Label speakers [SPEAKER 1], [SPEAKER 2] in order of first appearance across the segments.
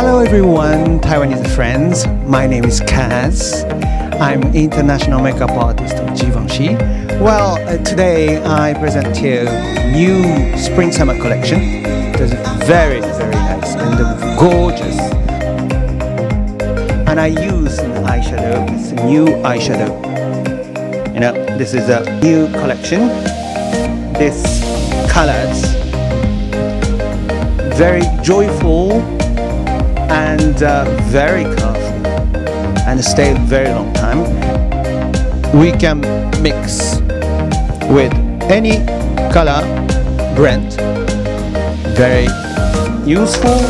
[SPEAKER 1] everyone, Taiwanese friends. My name is Kaz. I'm international makeup artist Givenchy. Well, uh, today I present to you new spring summer collection. It's very, very nice and gorgeous. And I use an eyeshadow. It's a new eyeshadow. You know, this is a new collection. This colors very joyful and uh, very colorful and stay a very long time. We can mix with any color brand. Very useful.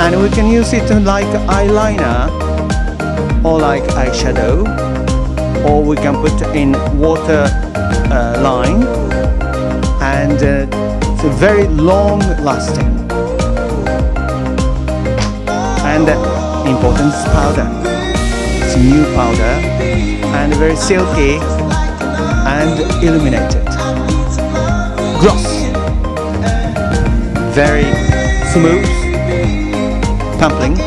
[SPEAKER 1] And we can use it like eyeliner or like eyeshadow. Or we can put in water uh, line. And uh, it's very long lasting and important powder. It's new powder and very silky and illuminated. Gloss very smooth tumbling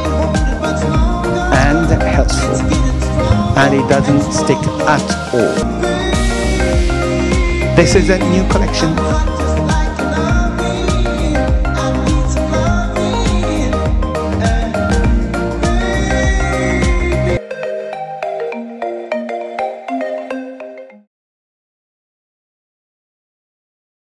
[SPEAKER 1] and helpful and it doesn't stick at all. This is a new collection